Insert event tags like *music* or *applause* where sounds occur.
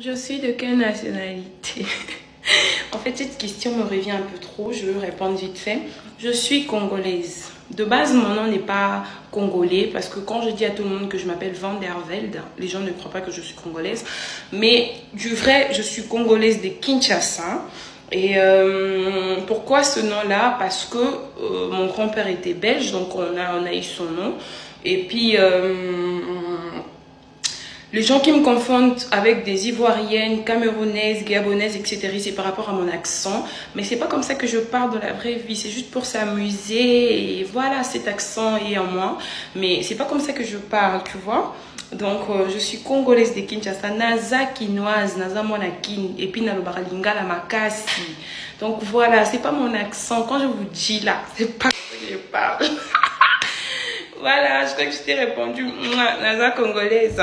Je suis de quelle nationalité? En fait, cette question me revient un peu trop. Je vais répondre vite fait. Je suis congolaise. De base, mon nom n'est pas congolais parce que quand je dis à tout le monde que je m'appelle Van der Velde, les gens ne croient pas que je suis congolaise. Mais du vrai, je suis congolaise de Kinshasa. Et euh, pourquoi ce nom-là? Parce que euh, mon grand-père était belge, donc on a, on a eu son nom. Et puis, euh, les gens qui me confondent avec des Ivoiriennes, Camerounaises, Gabonaises, etc., c'est par rapport à mon accent. Mais c'est pas comme ça que je parle dans la vraie vie. C'est juste pour s'amuser. Et voilà, cet accent est en moi. Mais c'est pas comme ça que je parle, tu vois. Donc, euh, je suis congolaise de Kinshasa. Naza kinoise, naza monakin. Et puis, nalobara lingala makasi. Donc, voilà, c'est pas mon accent. Quand je vous dis là, *laughs* c'est pas que je parle. *laughs* voilà, je crois que je t'ai répondu. Naza congolaise.